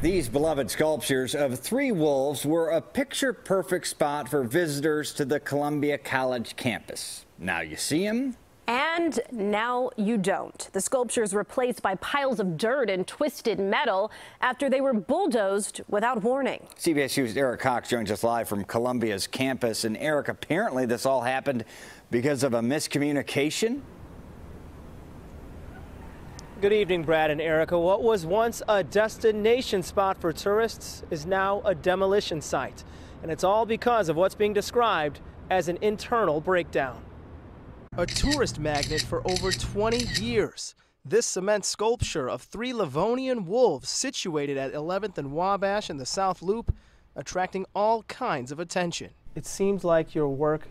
These beloved sculptures of three wolves were a picture perfect spot for visitors to the Columbia College campus. Now you see them. And now you don't. The sculptures replaced by piles of dirt and twisted metal after they were bulldozed without warning. CBS News' Eric Cox joins us live from Columbia's campus. And Eric, apparently this all happened because of a miscommunication Good evening, Brad and Erica. What was once a destination spot for tourists is now a demolition site. And it's all because of what's being described as an internal breakdown. A tourist magnet for over 20 years. This cement sculpture of three Livonian wolves situated at 11th and Wabash in the South Loop, attracting all kinds of attention. It seems like your work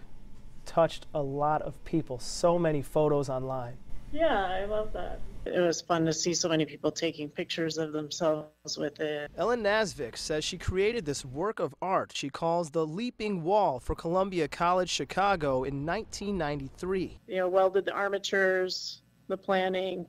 touched a lot of people, so many photos online. Yeah, I love that. It was fun to see so many people taking pictures of themselves with it. Ellen Nasvik says she created this work of art she calls the Leaping Wall for Columbia College Chicago in 1993. You know, welded the armatures, the planning,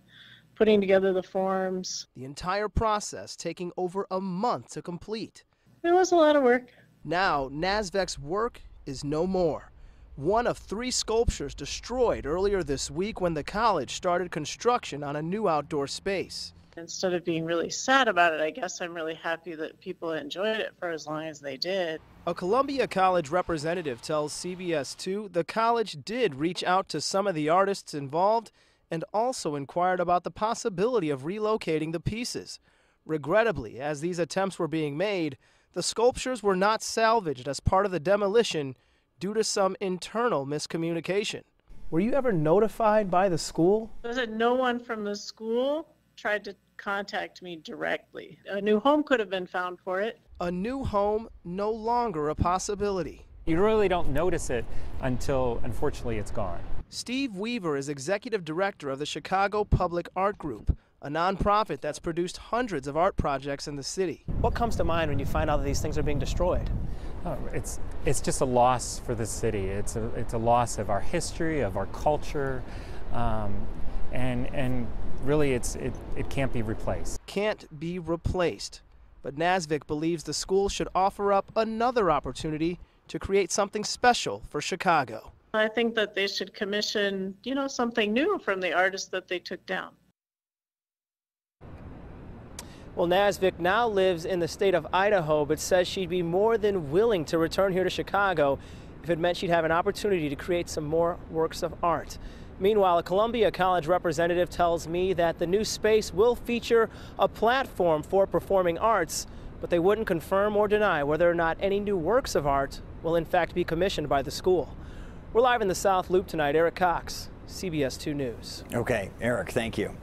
putting together the forms. The entire process taking over a month to complete. It was a lot of work. Now, Nasvik's work is no more one of three sculptures destroyed earlier this week when the college started construction on a new outdoor space. Instead of being really sad about it, I guess I'm really happy that people enjoyed it for as long as they did. A Columbia College representative tells CBS 2 the college did reach out to some of the artists involved and also inquired about the possibility of relocating the pieces. Regrettably, as these attempts were being made, the sculptures were not salvaged as part of the demolition due to some internal miscommunication. Were you ever notified by the school? Was it no one from the school tried to contact me directly? A new home could have been found for it. A new home no longer a possibility. You really don't notice it until, unfortunately, it's gone. Steve Weaver is executive director of the Chicago Public Art Group, a nonprofit that's produced hundreds of art projects in the city. What comes to mind when you find out that these things are being destroyed? Oh, it's it's just a loss for the city. It's a it's a loss of our history, of our culture, um, and and really, it's it it can't be replaced. Can't be replaced. But Nasvik believes the school should offer up another opportunity to create something special for Chicago. I think that they should commission, you know, something new from the artist that they took down. Well, Nasvik now lives in the state of Idaho, but says she'd be more than willing to return here to Chicago if it meant she'd have an opportunity to create some more works of art. Meanwhile, a Columbia College representative tells me that the new space will feature a platform for performing arts, but they wouldn't confirm or deny whether or not any new works of art will in fact be commissioned by the school. We're live in the South Loop tonight. Eric Cox, CBS 2 News. Okay, Eric, thank you.